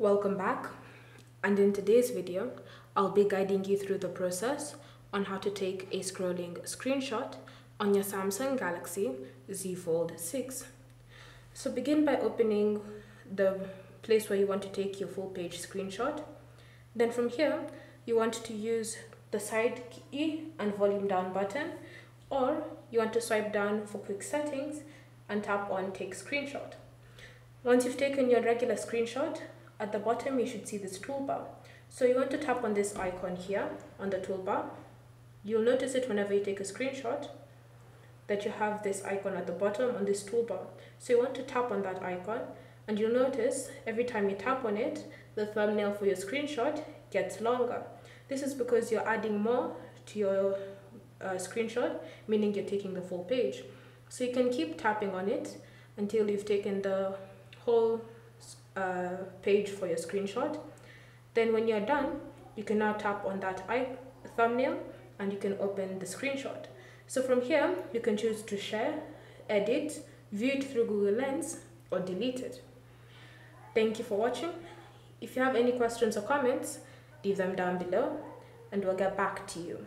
Welcome back and in today's video I'll be guiding you through the process on how to take a scrolling screenshot on your Samsung Galaxy Z Fold 6. So begin by opening the place where you want to take your full page screenshot. Then from here you want to use the side key and volume down button or you want to swipe down for quick settings and tap on take screenshot. Once you've taken your regular screenshot, at the bottom you should see this toolbar. So you want to tap on this icon here on the toolbar. You'll notice it whenever you take a screenshot that you have this icon at the bottom on this toolbar. So you want to tap on that icon and you'll notice every time you tap on it, the thumbnail for your screenshot gets longer. This is because you're adding more to your uh, screenshot, meaning you're taking the full page. So you can keep tapping on it until you've taken the whole uh, page for your screenshot. Then when you're done, you can now tap on that I thumbnail and you can open the screenshot. So from here, you can choose to share, edit, view it through Google Lens, or delete it. Thank you for watching. If you have any questions or comments, leave them down below and we'll get back to you.